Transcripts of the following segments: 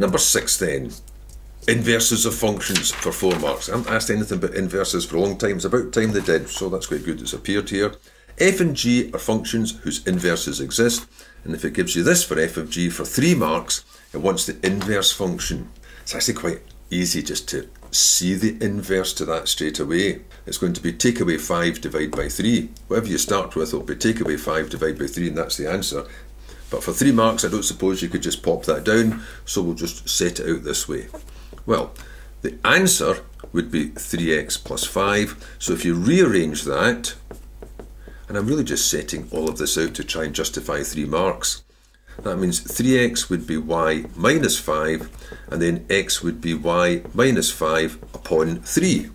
Number 16, inverses of functions for four marks. I haven't asked anything about inverses for a long time. It's about time they did, so that's quite good. It's appeared here. f and g are functions whose inverses exist, and if it gives you this for f of g for three marks, it wants the inverse function. It's actually quite easy just to see the inverse to that straight away. It's going to be take away 5 divided by 3. Whatever you start with will be take away 5 divided by 3 and that's the answer. But for 3 marks I don't suppose you could just pop that down, so we'll just set it out this way. Well, the answer would be 3x plus 5. So if you rearrange that, and I'm really just setting all of this out to try and justify 3 marks, that means 3x would be y minus 5, and then x would be y minus 5 upon 3.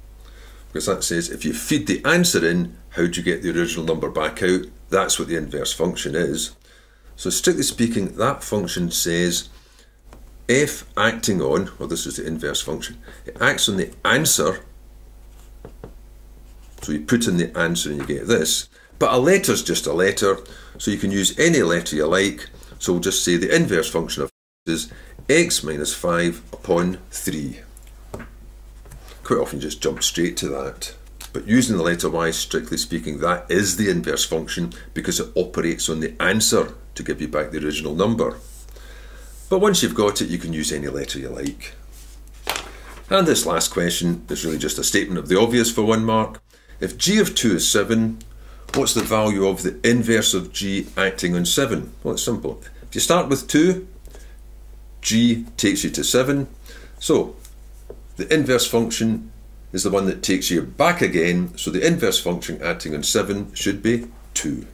Because that says if you feed the answer in, how do you get the original number back out? That's what the inverse function is. So strictly speaking, that function says f acting on, well this is the inverse function, it acts on the answer, so you put in the answer and you get this, but a letter is just a letter, so you can use any letter you like, so we'll just say the inverse function of is x minus 5 upon 3. Quite often you just jump straight to that. But using the letter y, strictly speaking, that is the inverse function because it operates on the answer to give you back the original number. But once you've got it, you can use any letter you like. And this last question is really just a statement of the obvious for one mark. If g of 2 is 7, what's the value of the inverse of g acting on 7? Well, it's simple. If you start with 2, g takes you to 7. So, the inverse function is the one that takes you back again, so the inverse function acting on 7 should be 2.